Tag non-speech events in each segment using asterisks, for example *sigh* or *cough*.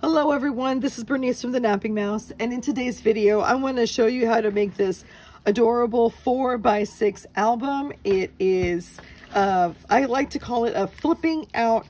Hello everyone, this is Bernice from The Napping Mouse and in today's video I want to show you how to make this adorable 4 by 6 album. It is, uh, I like to call it a flipping out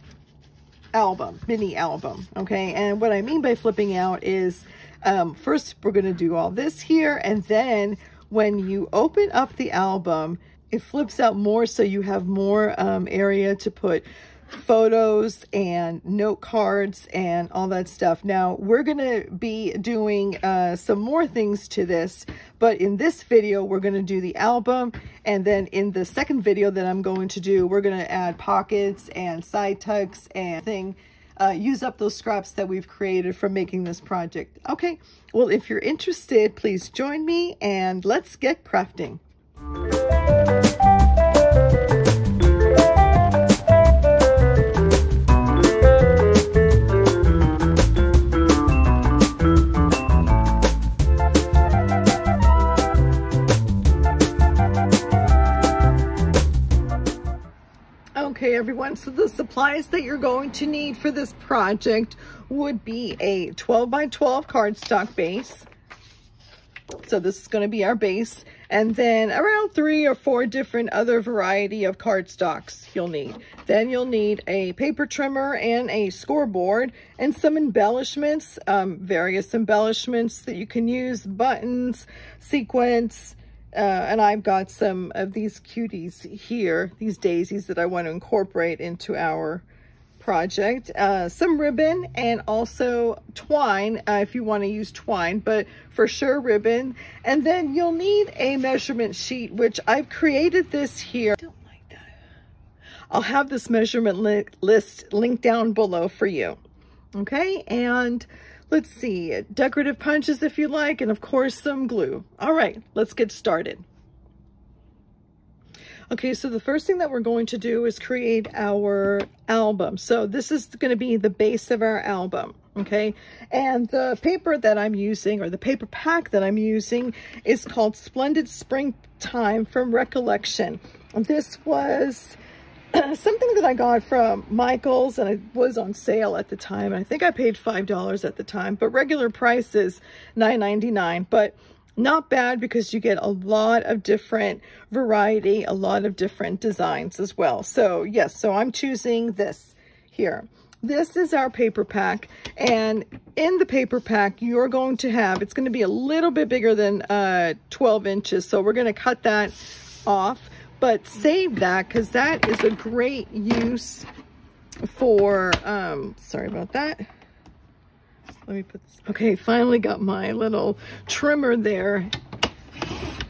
album, mini album, okay? And what I mean by flipping out is um, first we're going to do all this here and then when you open up the album it flips out more so you have more um, area to put photos and note cards and all that stuff. Now, we're going to be doing uh, some more things to this, but in this video, we're going to do the album. And then in the second video that I'm going to do, we're going to add pockets and side tucks and thing. Uh, use up those scraps that we've created from making this project. Okay, well, if you're interested, please join me and let's get crafting. Everyone, so the supplies that you're going to need for this project would be a 12 by 12 cardstock base. So this is going to be our base. And then around three or four different other variety of cardstocks you'll need. Then you'll need a paper trimmer and a scoreboard and some embellishments, um, various embellishments that you can use, buttons, sequins, uh, and I've got some of these cuties here, these daisies that I want to incorporate into our project. Uh, some ribbon and also twine uh, if you want to use twine, but for sure ribbon. And then you'll need a measurement sheet, which I've created this here. I don't like that. I'll have this measurement li list linked down below for you. Okay, and Let's see, decorative punches if you like, and of course some glue. All right, let's get started. Okay, so the first thing that we're going to do is create our album. So this is going to be the base of our album, okay? And the paper that I'm using, or the paper pack that I'm using, is called Splendid Springtime from Recollection. This was *clears throat* something that I got from Michael's and it was on sale at the time. I think I paid $5 at the time, but regular price is $9.99. But not bad because you get a lot of different variety, a lot of different designs as well. So yes, so I'm choosing this here. This is our paper pack and in the paper pack you're going to have, it's going to be a little bit bigger than uh, 12 inches. So we're going to cut that off but save that because that is a great use for, um, sorry about that. Let me put this, okay, finally got my little trimmer there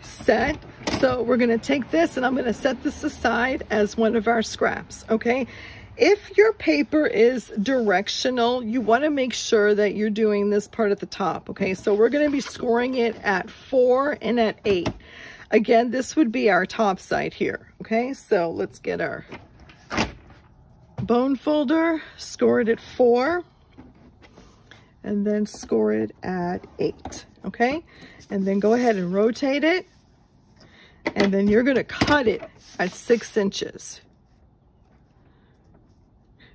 set. So we're gonna take this and I'm gonna set this aside as one of our scraps, okay? If your paper is directional, you wanna make sure that you're doing this part at the top, okay? So we're gonna be scoring it at four and at eight. Again, this would be our top side here, okay? So let's get our bone folder, score it at four, and then score it at eight, okay? And then go ahead and rotate it, and then you're gonna cut it at six inches.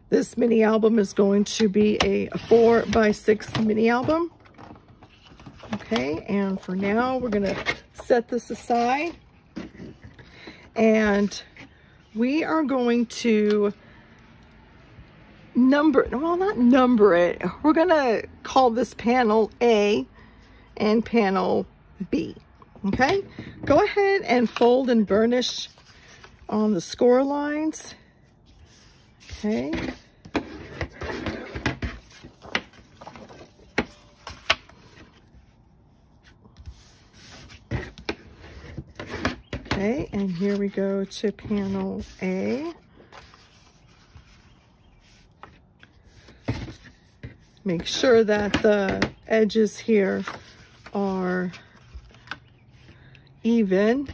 This mini album is going to be a four by six mini album. Okay, and for now, we're gonna set this aside. And we are going to number, well, not number it. We're gonna call this panel A and panel B, okay? Go ahead and fold and burnish on the score lines, okay? Okay, here we go to panel A. Make sure that the edges here are even.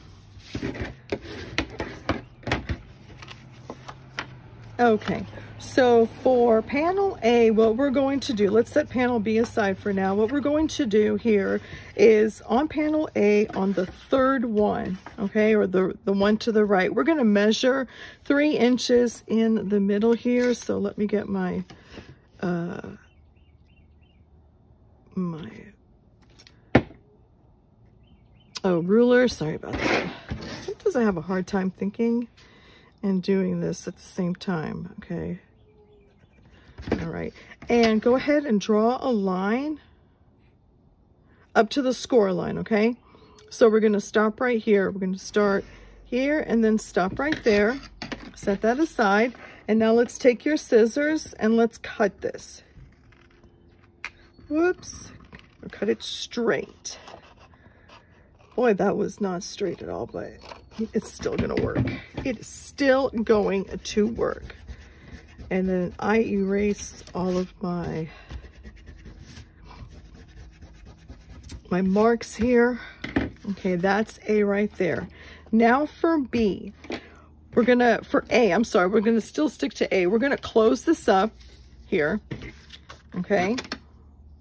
Okay, so for panel A, what we're going to do, let's set panel B aside for now. What we're going to do here is on panel A, on the third one, okay, or the, the one to the right, we're gonna measure three inches in the middle here. So let me get my, uh, my, oh, ruler, sorry about that. Sometimes I have a hard time thinking and doing this at the same time, okay? All right. And go ahead and draw a line up to the score line, okay? So we're to stop right here. We're to start here and then stop right there. Set that aside. And now let's take your scissors and let's cut this. Whoops. Cut it straight. Boy, that was not straight at all, but it's still to work. It is still going to work. And then I erase all of my my marks here. Okay, that's A right there. Now for B, we're gonna, for A, I'm sorry, we're gonna still stick to A. We're gonna close this up here, okay?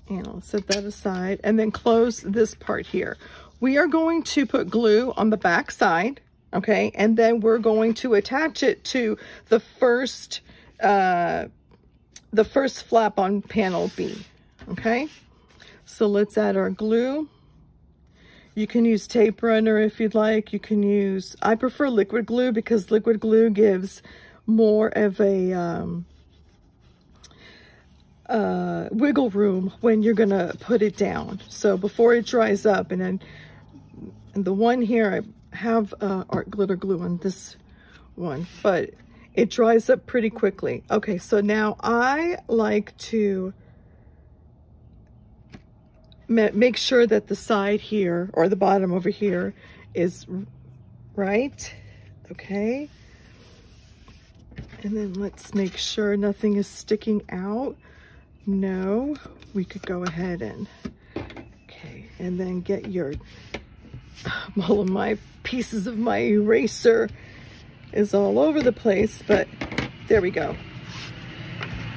And I'll set that aside and then close this part here. We are going to put glue on the back side, okay? And then we're going to attach it to the first uh, the first flap on panel B, okay? So let's add our glue. You can use tape runner if you'd like. You can use, I prefer liquid glue because liquid glue gives more of a um, uh, wiggle room when you're gonna put it down. So before it dries up and then and the one here, I have uh, art glitter glue on this one, but it dries up pretty quickly. Okay, so now I like to make sure that the side here or the bottom over here is right. Okay. And then let's make sure nothing is sticking out. No, we could go ahead and, okay, and then get your, all of my pieces of my eraser is all over the place, but there we go.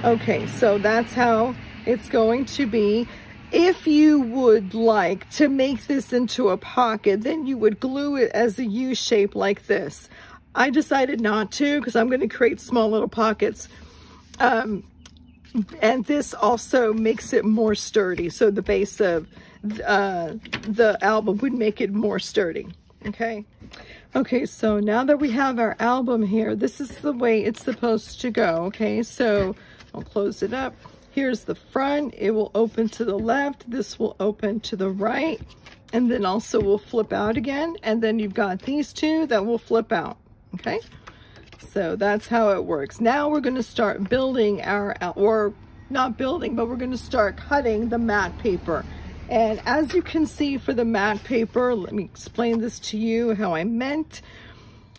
Okay, so that's how it's going to be. If you would like to make this into a pocket, then you would glue it as a U shape like this. I decided not to because I'm going to create small little pockets. Um, and this also makes it more sturdy. So the base of uh, the album would make it more sturdy. Okay. Okay, so now that we have our album here, this is the way it's supposed to go, okay? So I'll close it up. Here's the front. It will open to the left. This will open to the right. And then also will flip out again. And then you've got these two that will flip out, okay? So that's how it works. Now we're going to start building our, or not building, but we're going to start cutting the matte paper. And as you can see for the matte paper, let me explain this to you how I meant.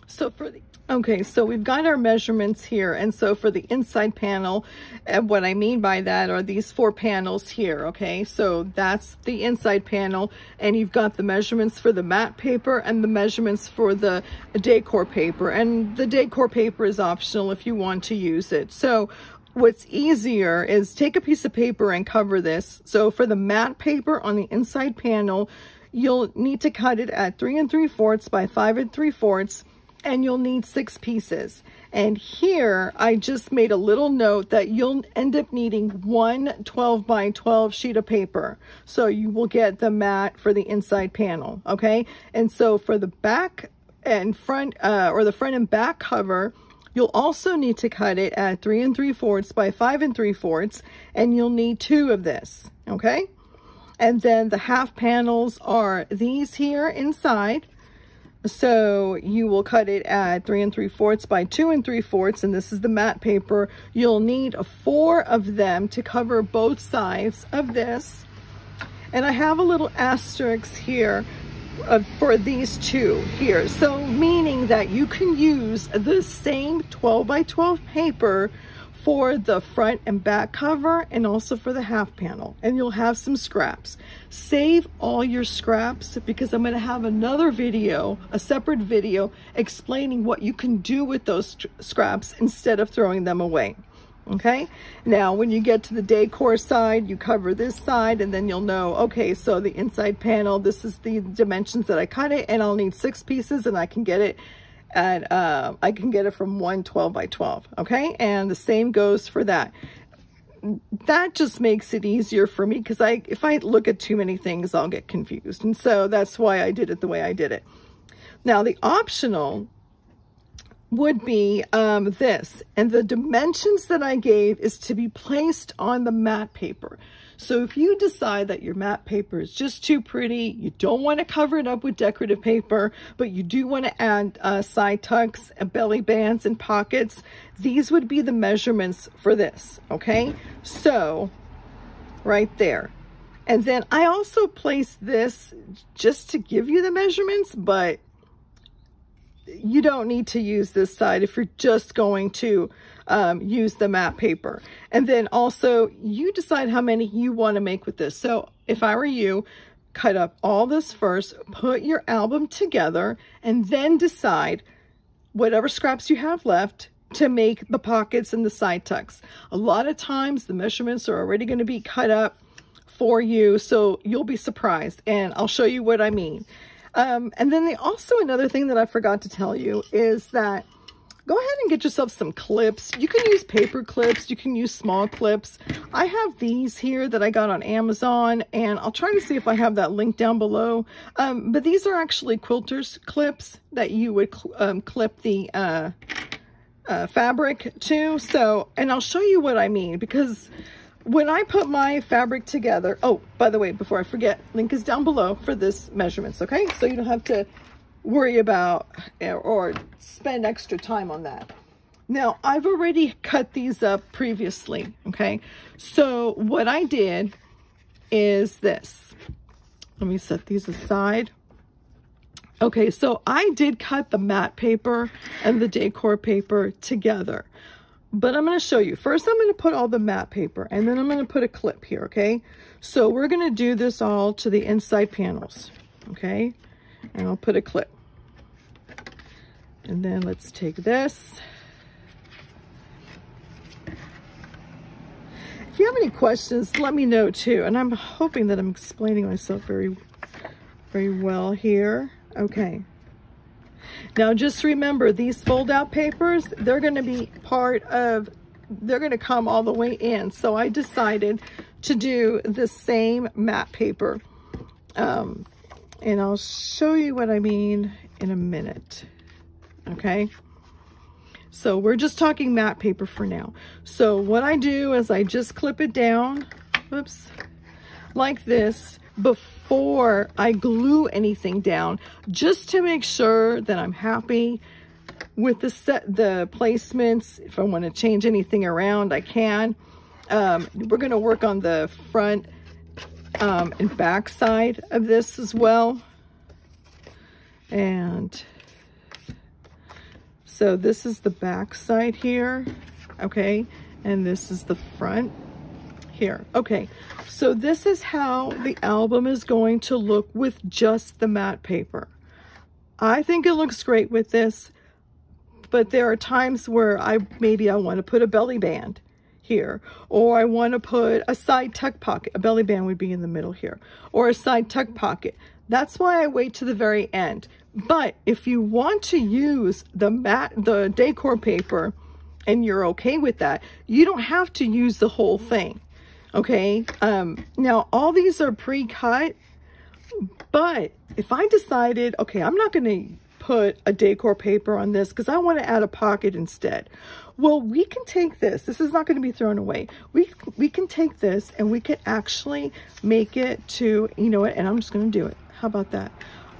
So for the Okay, so we've got our measurements here. And so for the inside panel, and what I mean by that are these four panels here, okay? So that's the inside panel, and you've got the measurements for the matte paper and the measurements for the decor paper. And the decor paper is optional if you want to use it. So What's easier is take a piece of paper and cover this. So for the matte paper on the inside panel, you'll need to cut it at three and three fourths by five and three fourths, and you'll need six pieces. And here, I just made a little note that you'll end up needing one 12 by 12 sheet of paper. So you will get the matte for the inside panel, okay? And so for the back and front, uh, or the front and back cover, You'll also need to cut it at three and three fourths by five and three fourths, and you'll need two of this, okay? And then the half panels are these here inside. So you will cut it at three and three fourths by two and three fourths, and this is the matte paper. You'll need four of them to cover both sides of this. And I have a little asterisk here uh, for these two here. So meaning that you can use the same 12 by 12 paper for the front and back cover and also for the half panel. And you'll have some scraps. Save all your scraps because i'm going to have another video a separate video explaining what you can do with those scraps instead of throwing them away okay now when you get to the decor side you cover this side and then you'll know okay so the inside panel this is the dimensions that I cut it and I'll need six pieces and I can get it at uh, I can get it from one 12 by 12 okay and the same goes for that that just makes it easier for me because I, if I look at too many things, I'll get confused. And so that's why I did it the way I did it. Now the optional would be um, this, and the dimensions that I gave is to be placed on the matte paper. So if you decide that your matte paper is just too pretty, you don't want to cover it up with decorative paper, but you do want to add uh, side tucks, and belly bands, and pockets, these would be the measurements for this, okay? So, right there. And then I also placed this just to give you the measurements, but you don't need to use this side if you're just going to um, use the matte paper. And then also you decide how many you want to make with this. So if I were you, cut up all this first, put your album together, and then decide whatever scraps you have left to make the pockets and the side tucks. A lot of times the measurements are already going to be cut up for you, so you'll be surprised. And I'll show you what I mean. Um, and then the, also another thing that I forgot to tell you is that go ahead and get yourself some clips. You can use paper clips. You can use small clips. I have these here that I got on Amazon, and I'll try to see if I have that link down below. Um, but these are actually quilters clips that you would cl um, clip the uh, uh, fabric to. So, and I'll show you what I mean because when I put my fabric together, oh, by the way, before I forget, link is down below for this measurements, okay? So you don't have to worry about eh, or spend extra time on that. Now, I've already cut these up previously, okay? So what I did is this. Let me set these aside. Okay, so I did cut the matte paper and the decor paper together but I'm going to show you. First, I'm going to put all the matte paper, and then I'm going to put a clip here, okay? So we're going to do this all to the inside panels, okay? And I'll put a clip. And then let's take this. If you have any questions, let me know too. And I'm hoping that I'm explaining myself very, very well here. Okay. Now just remember these fold out papers, they're gonna be part of, they're gonna come all the way in. So I decided to do the same matte paper. Um, and I'll show you what I mean in a minute, okay? So we're just talking matte paper for now. So what I do is I just clip it down, oops, like this, before I glue anything down just to make sure that I'm happy with the set the placements. If I want to change anything around I can. Um, we're going to work on the front um, and back side of this as well. And so this is the back side here okay? And this is the front here. Okay, so this is how the album is going to look with just the matte paper. I think it looks great with this, but there are times where I maybe I want to put a belly band here, or I want to put a side tuck pocket. A belly band would be in the middle here, or a side tuck pocket. That's why I wait to the very end. But if you want to use the mat, the decor paper, and you're okay with that, you don't have to use the whole thing. Okay, um, now all these are pre-cut, but if I decided, okay, I'm not going to put a decor paper on this because I want to add a pocket instead. Well, we can take this. This is not going to be thrown away. We, we can take this and we can actually make it to, you know what, and I'm just going to do it. How about that?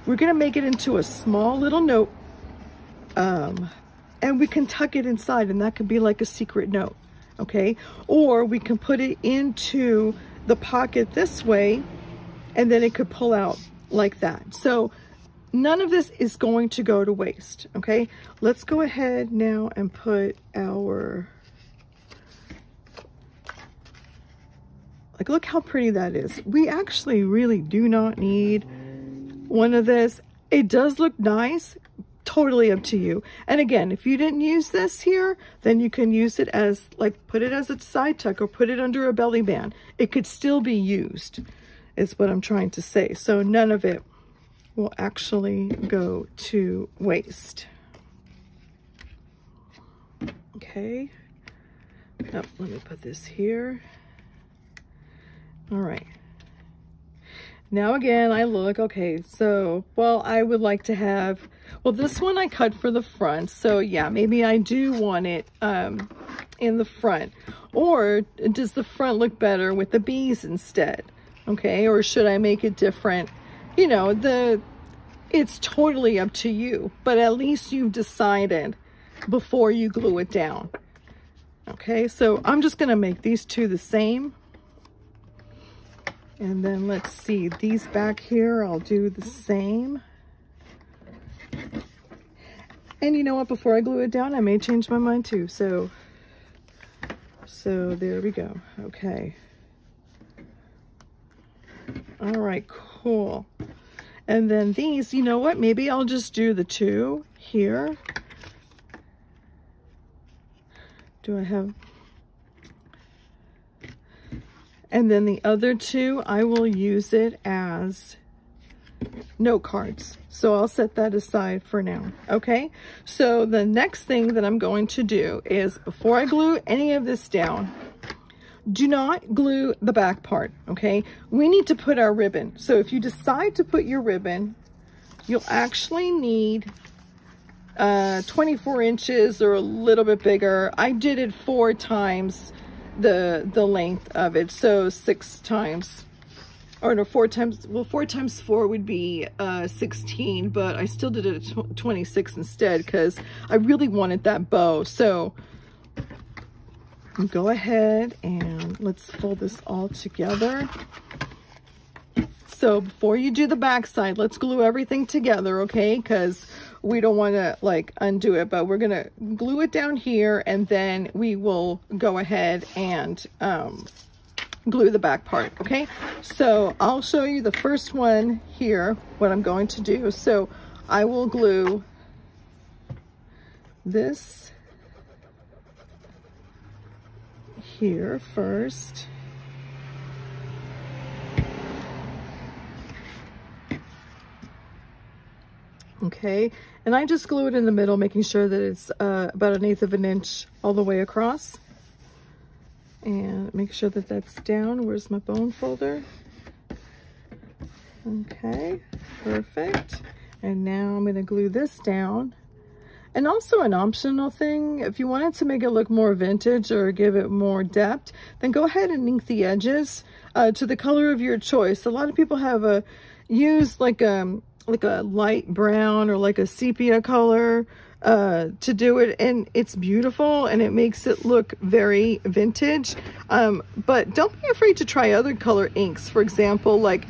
We're going to make it into a small little note um, and we can tuck it inside and that could be like a secret note okay? Or we can put it into the pocket this way and then it could pull out like that. So none of this is going to go to waste, okay? Let's go ahead now and put our, like look how pretty that is. We actually really do not need one of this. It does look nice totally up to you. And again, if you didn't use this here, then you can use it as, like, put it as a side tuck or put it under a belly band. It could still be used, is what I'm trying to say. So none of it will actually go to waste. Okay. Oh, let me put this here. All right. Now again, I look, okay, so, well, I would like to have, well, this one I cut for the front. So yeah, maybe I do want it um, in the front. Or does the front look better with the bees instead? Okay, or should I make it different? You know, the it's totally up to you, but at least you've decided before you glue it down. Okay, so I'm just gonna make these two the same. And then let's see, these back here, I'll do the same. And you know what, before I glue it down, I may change my mind too. So, so there we go. Okay. All right, cool. And then these, you know what, maybe I'll just do the two here. Do I have and then the other two, I will use it as note cards. So I'll set that aside for now, okay? So the next thing that I'm going to do is before I glue any of this down, do not glue the back part, okay? We need to put our ribbon. So if you decide to put your ribbon, you'll actually need uh, 24 inches or a little bit bigger. I did it four times the the length of it so six times or no four times well four times four would be uh 16 but i still did it at 26 instead because i really wanted that bow so go ahead and let's fold this all together so before you do the back side, let's glue everything together, okay? Because we don't want to like undo it, but we're going to glue it down here and then we will go ahead and um, glue the back part, okay? So I'll show you the first one here, what I'm going to do. So I will glue this here first. okay and I just glue it in the middle making sure that it's uh, about an eighth of an inch all the way across and make sure that that's down. Where's my bone folder? Okay perfect. And now I'm going to glue this down. And also an optional thing, if you wanted to make it look more vintage or give it more depth, then go ahead and ink the edges uh, to the color of your choice. A lot of people have a used like a um, like a light brown or like a sepia color uh, to do it and it's beautiful and it makes it look very vintage. Um, but don't be afraid to try other color inks. For example like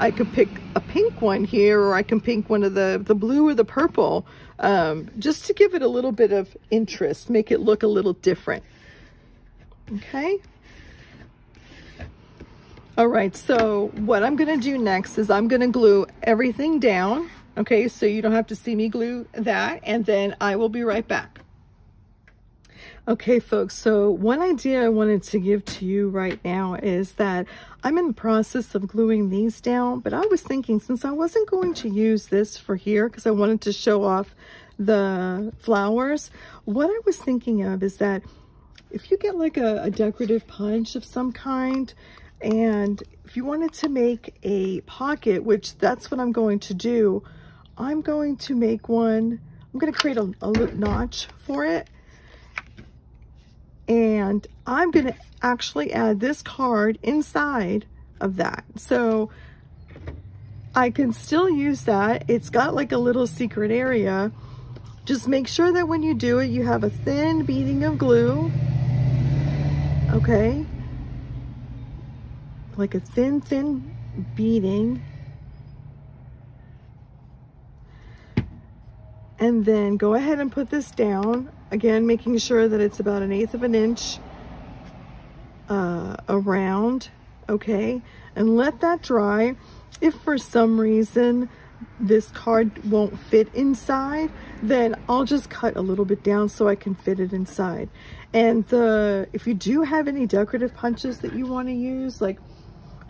I could pick a pink one here or I can pick one of the the blue or the purple um, just to give it a little bit of interest make it look a little different. Okay? All right, so what I'm gonna do next is I'm gonna glue everything down, okay? So you don't have to see me glue that, and then I will be right back. Okay, folks, so one idea I wanted to give to you right now is that I'm in the process of gluing these down, but I was thinking since I wasn't going to use this for here because I wanted to show off the flowers, what I was thinking of is that if you get like a, a decorative punch of some kind, and if you wanted to make a pocket, which that's what I'm going to do, I'm going to make one, I'm going to create a, a notch for it. And I'm going to actually add this card inside of that. So I can still use that. It's got like a little secret area. Just make sure that when you do it, you have a thin beading of glue. Okay like a thin, thin beading. And then go ahead and put this down. Again, making sure that it's about an eighth of an inch uh, around, okay? And let that dry. If for some reason this card won't fit inside, then I'll just cut a little bit down so I can fit it inside. And the, if you do have any decorative punches that you want to use, like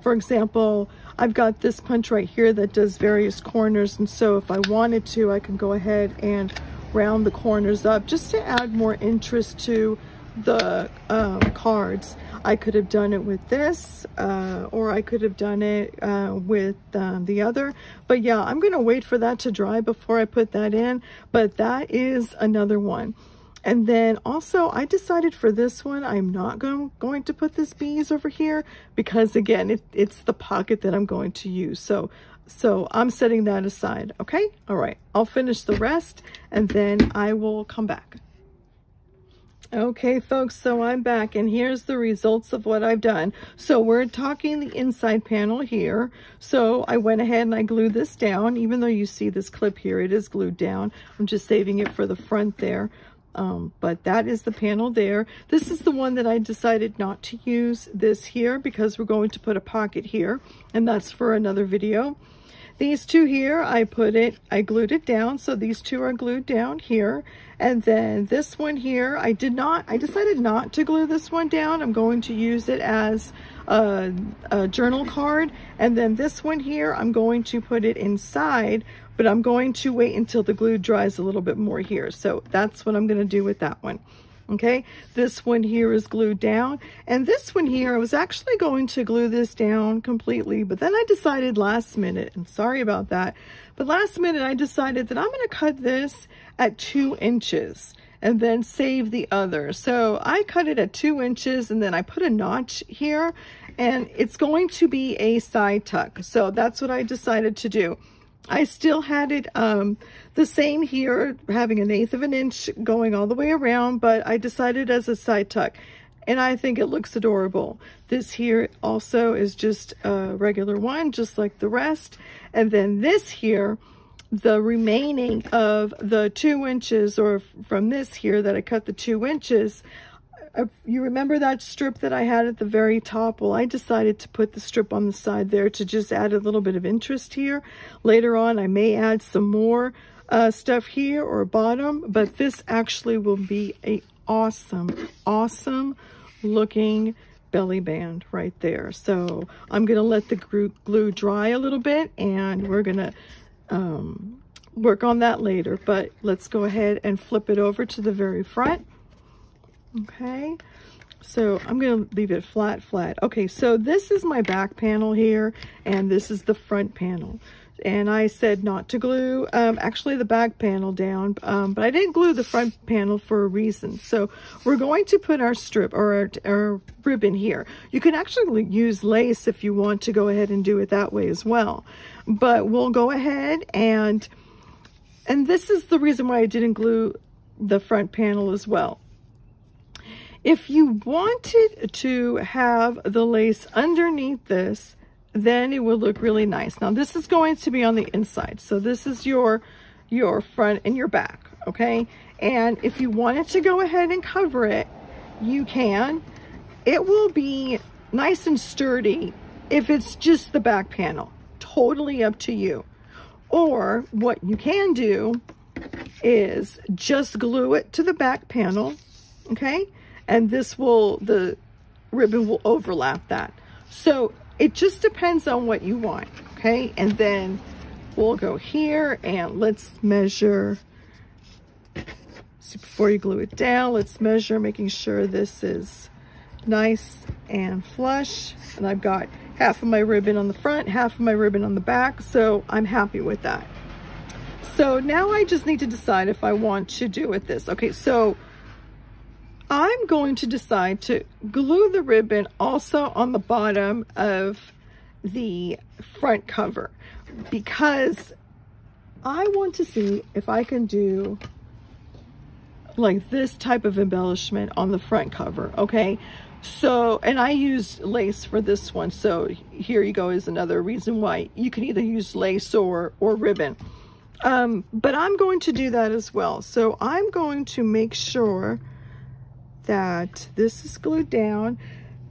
for example, I've got this punch right here that does various corners. And so if I wanted to, I can go ahead and round the corners up just to add more interest to the um, cards. I could have done it with this, uh, or I could have done it uh, with um, the other. But yeah, I'm going to wait for that to dry before I put that in. But that is another one. And then also I decided for this one, I'm not going, going to put this bees over here because again, it, it's the pocket that I'm going to use. So, so I'm setting that aside. Okay. All right. I'll finish the rest and then I will come back. Okay, folks, so I'm back, and here's the results of what I've done. So we're talking the inside panel here. So I went ahead and I glued this down. Even though you see this clip here, it is glued down. I'm just saving it for the front there. Um, but that is the panel there. This is the one that I decided not to use this here because we're going to put a pocket here and that's for another video. These two here, I put it, I glued it down. So these two are glued down here. And then this one here, I did not, I decided not to glue this one down. I'm going to use it as a, a journal card. And then this one here, I'm going to put it inside, but I'm going to wait until the glue dries a little bit more here. So that's what I'm going to do with that one okay? This one here is glued down and this one here I was actually going to glue this down completely but then I decided last minute I'm sorry about that but last minute I decided that I'm going to cut this at two inches and then save the other. So I cut it at two inches and then I put a notch here and it's going to be a side tuck. So that's what I decided to do I still had it um, the same here, having an eighth of an inch going all the way around, but I decided as a side tuck. And I think it looks adorable. This here also is just a regular one, just like the rest. And then this here, the remaining of the two inches, or from this here that I cut the two inches, you remember that strip that I had at the very top? Well, I decided to put the strip on the side there to just add a little bit of interest here. Later on, I may add some more uh, stuff here or bottom, but this actually will be a awesome, awesome looking belly band right there. So I'm going to let the glue dry a little bit and we're going to um, work on that later. But let's go ahead and flip it over to the very front. Okay, so I'm to leave it flat, flat. Okay, so this is my back panel here, and this is the front panel. And I said not to glue, um, actually the back panel down, um, but I didn't glue the front panel for a reason. So we're going to put our strip or our, our ribbon here. You can actually use lace if you want to go ahead and do it that way as well. But we'll go ahead and, and this is the reason why I didn't glue the front panel as well. If you wanted to have the lace underneath this, then it would look really nice. Now this is going to be on the inside. So this is your, your front and your back, okay? And if you wanted to go ahead and cover it, you can. It will be nice and sturdy if it's just the back panel. Totally up to you. Or what you can do is just glue it to the back panel, okay? And this will, the ribbon will overlap that. So it just depends on what you want, okay? And then we'll go here and let's measure, so before you glue it down, let's measure, making sure this is nice and flush. And I've got half of my ribbon on the front, half of my ribbon on the back, so I'm happy with that. So now I just need to decide if I want to do with this. Okay, so I'm going to decide to glue the ribbon also on the bottom of the front cover because I want to see if I can do like this type of embellishment on the front cover, okay? So, and I used lace for this one, so here you go is another reason why you can either use lace or, or ribbon. Um, but I'm going to do that as well. So I'm going to make sure that this is glued down.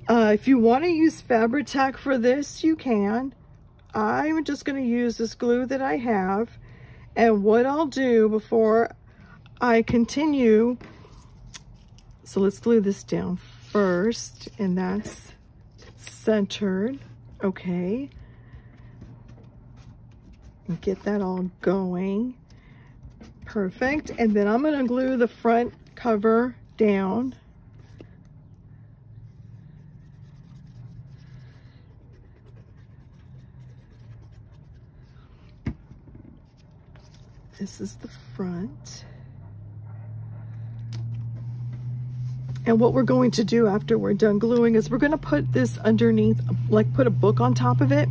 Uh, if you want to use Fabri-Tac for this, you can. I'm just going to use this glue that I have. And what I'll do before I continue, so let's glue this down first, and that's centered, okay. And get that all going. Perfect. And then I'm going to glue the front cover down This is the front. And what we're going to do after we're done gluing is we're gonna put this underneath, like put a book on top of it,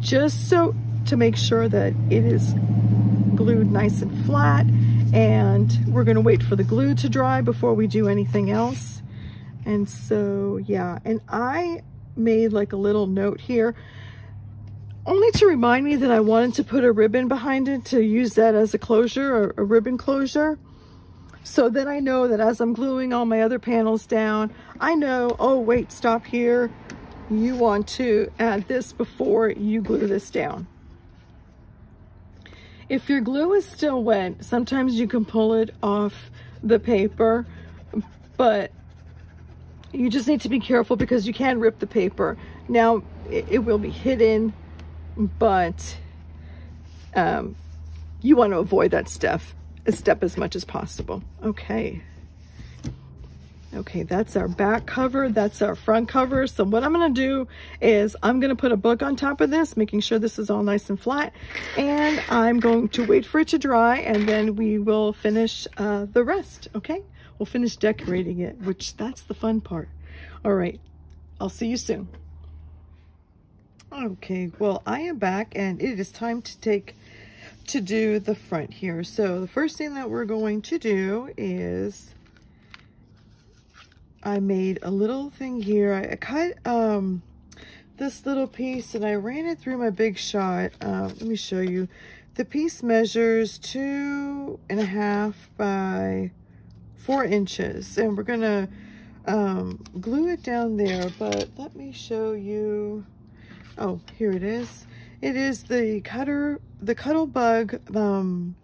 just so to make sure that it is glued nice and flat. And we're gonna wait for the glue to dry before we do anything else. And so, yeah, and I made like a little note here only to remind me that I wanted to put a ribbon behind it to use that as a closure or a ribbon closure. So then I know that as I'm gluing all my other panels down, I know, oh wait, stop here. You want to add this before you glue this down. If your glue is still wet, sometimes you can pull it off the paper, but you just need to be careful because you can rip the paper. Now, it, it will be hidden, but um, you want to avoid that stuff step as much as possible. Okay. Okay, that's our back cover. That's our front cover. So what I'm going to do is I'm going to put a book on top of this, making sure this is all nice and flat. And I'm going to wait for it to dry and then we will finish uh, the rest. Okay, we'll finish decorating it, which that's the fun part. All right, I'll see you soon. Okay, well, I am back and it is time to take to do the front here. So the first thing that we're going to do is I made a little thing here. I, cut um, this little piece and I ran it through my big shot. Uh, let me show you. The piece measures two and a half by four inches and we're gonna um, glue it down there, but let me show you. Oh, here it is. It is the cutter, the Cuttlebug um,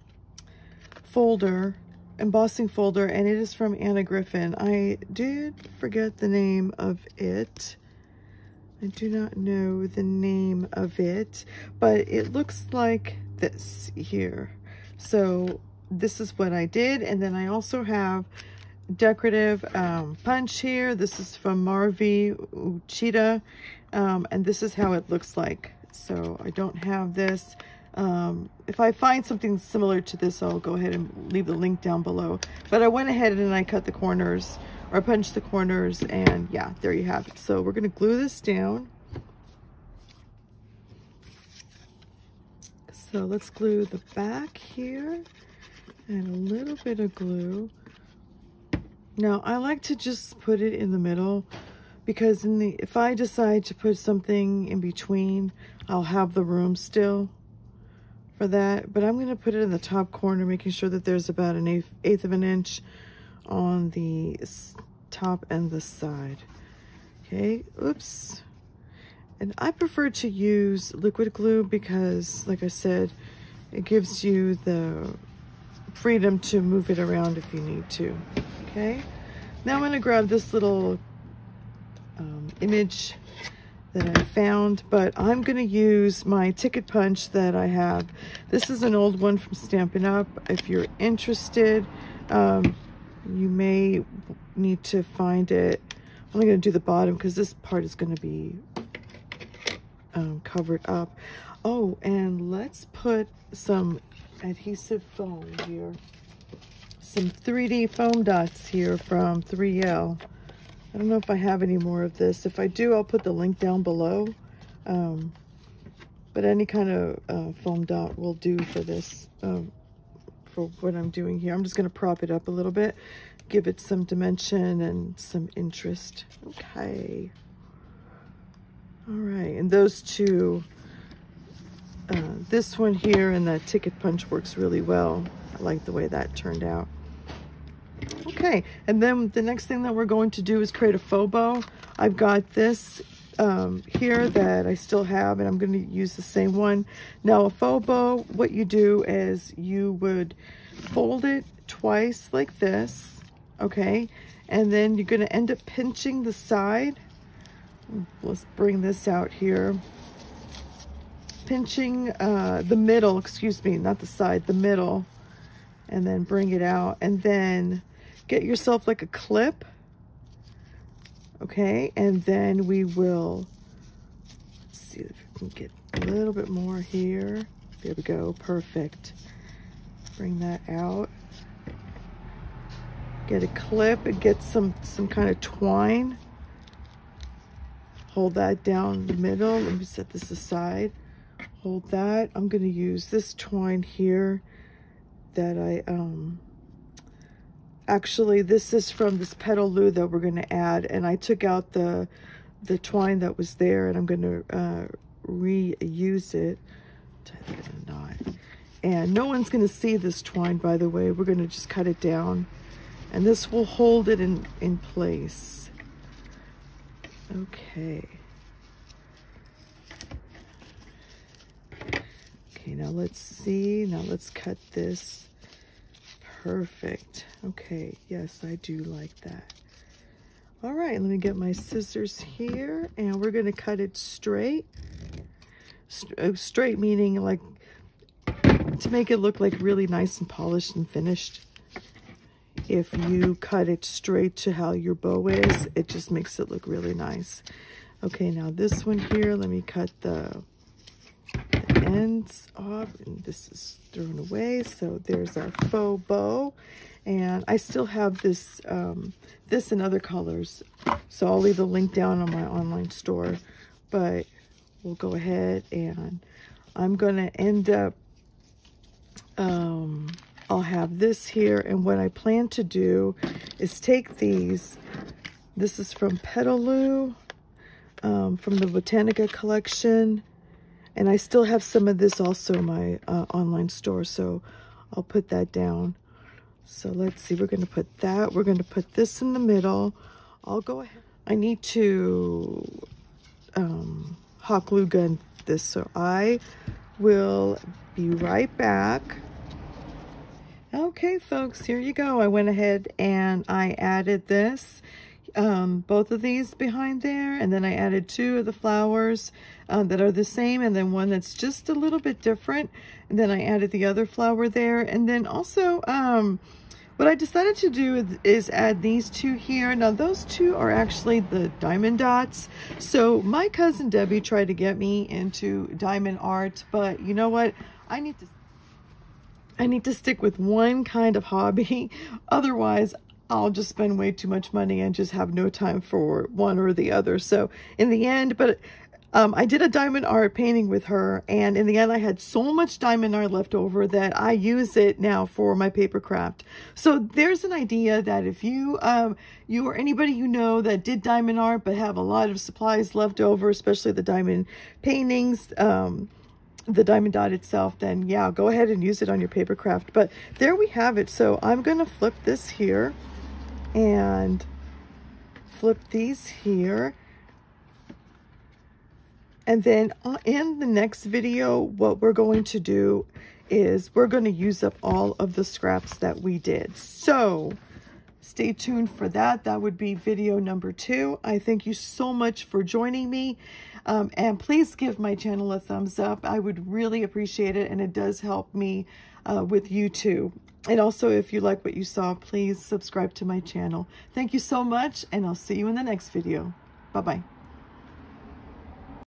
folder, embossing folder, and it is from Anna Griffin. I did forget the name of it. I do not know the name of it, but it looks like this here. So this is what I did. And then I also have decorative um, punch here. This is from Marvy Uchida. Um, and this is how it looks like. So I don't have this. Um, if I find something similar to this, I'll go ahead and leave the link down below. But I went ahead and I cut the corners or punched the corners and yeah, there you have it. So we're going to glue this down. So let's glue the back here and a little bit of glue. Now I like to just put it in the middle because in the if I decide to put something in between, I'll have the room still for that. But I'm going to put it in the top corner, making sure that there's about an eighth, eighth of an inch on the top and the side. Okay, oops. And I prefer to use liquid glue because, like I said, it gives you the freedom to move it around if you need to. Okay, now I'm going to grab this little um, image that I found, but I'm going to use my ticket punch that I have. This is an old one from Stampin' Up. If you're interested, um, you may need to find it. I'm only going to do the bottom because this part is going to be um, covered up. Oh, and let's put some adhesive foam here. Some 3D foam dots here from 3L. I don't know if I have any more of this. If I do, I'll put the link down below. Um, but any kind of uh, foam dot will do for this, um, for what I'm doing here. I'm just going to prop it up a little bit, give it some dimension and some interest. Okay. All right, and those two, uh, this one here and that ticket punch works really well. I like the way that turned out. Okay, and then the next thing that we're going to do is create a bow. I've got this um, here that I still have, and I'm going to use the same one. Now, a bow, what you do is you would fold it twice like this, okay? And then you're going to end up pinching the side. Let's bring this out here. Pinching uh, the middle, excuse me, not the side, the middle. And then bring it out. And then get yourself like a clip. Okay, and then we will, see if we can get a little bit more here. There we go, perfect. bring that out. Get a clip and get some, some kind of twine. Hold that down the middle. Let me set this aside. Hold that. I'm going to use this twine here that I, um, actually this is from this Petaloo that we're going to add. And I took out the, the twine that was there and I'm going to uh, reuse it. And no one's going to see this twine, by the way. We're going to just cut it down. And this will hold it in, in place. Okay. Okay, now let's see. Now let's cut this. Perfect. Okay, yes, I do like that. All right, let me get my scissors here and we're gonna cut it straight. Uh, straight meaning like to make it look like really nice and polished and finished if you cut it straight to how your bow is, it just makes it look really nice. Okay, now this one here, let me cut the ends off. And this is thrown away. So there's our faux bow. And I still have this, um, this and other colors. So I'll leave the link down on my online store. But we'll go ahead and I'm going to end up um, I'll have this here. And what I plan to do is take these. This is from Petaloo, um, from the Botanica collection. And I still have some of this also in my uh, online store. So I'll put that down. So let's see. We're going to put that. We're going to put this in the middle. I'll go ahead. I need to um, hot glue gun this. So I will be right back. Okay, folks, here you go. I went ahead and I added this, um, both of these behind there, and then I added two of the flowers uh, that are the same, and then one that's just a little bit different, and then I added the other flower there, and then also, um, what I decided to do is add these two here. Now, those two are actually the diamond dots. So my cousin Debbie tried to get me into diamond art, but you know what? I need to I need to stick with one kind of hobby. *laughs* Otherwise, I'll just spend way too much money and just have no time for one or the other. So in the end, but um, I did a diamond art painting with her, and in the end, I had so much diamond art left over that I use it now for my paper craft. So there's an idea that if you, um, you or anybody you know that did diamond art but have a lot of supplies left over, especially the diamond paintings, um, the diamond dot itself, then yeah, go ahead and use it on your paper craft. But there we have it. So I'm going to flip this here and flip these here. And then uh, in the next video, what we're going to do is we're going to use up all of the scraps that we did. So stay tuned for that. That would be video number two. I thank you so much for joining me. Um, and please give my channel a thumbs up. I would really appreciate it, and it does help me uh, with YouTube. And also, if you like what you saw, please subscribe to my channel. Thank you so much, and I'll see you in the next video. Bye-bye.